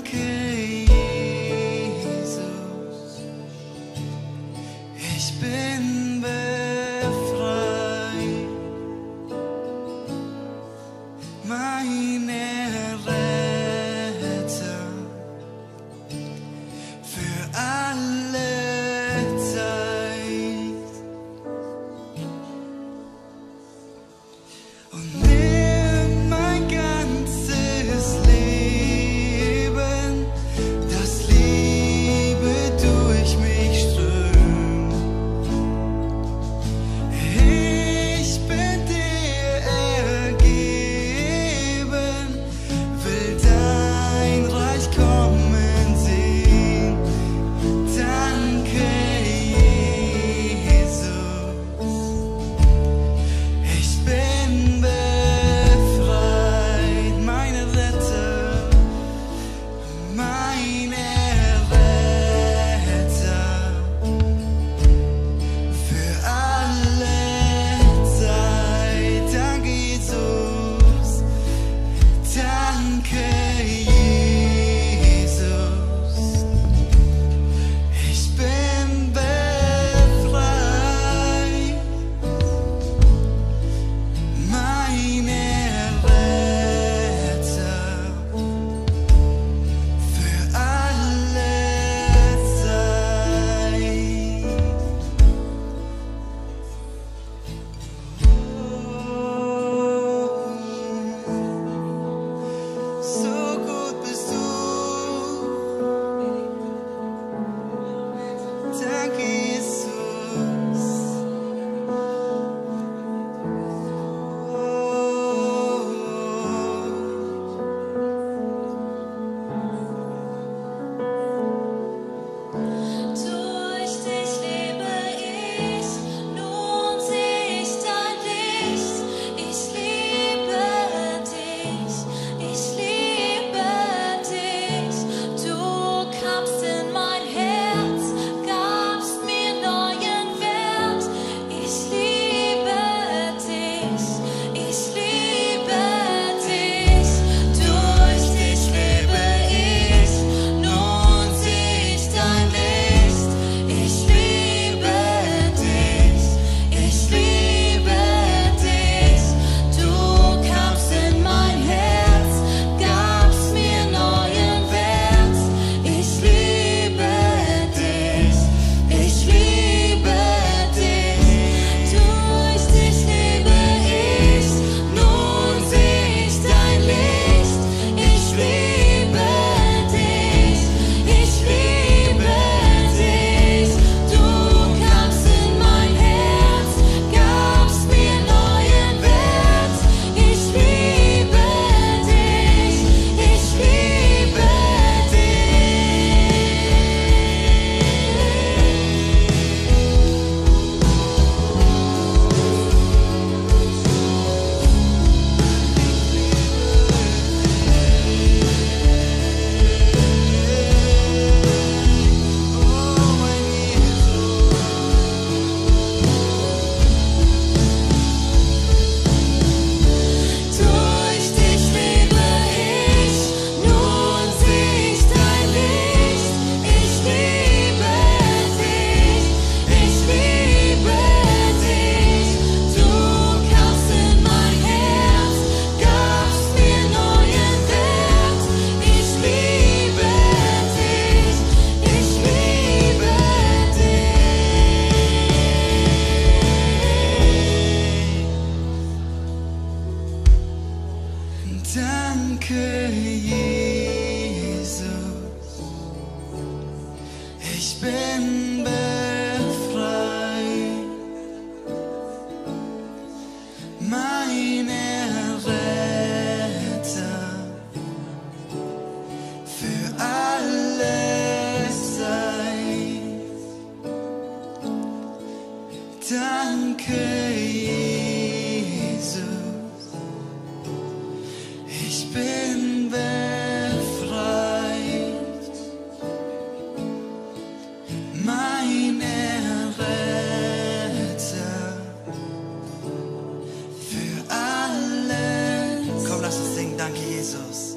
can Ich bin befreit. Jesus.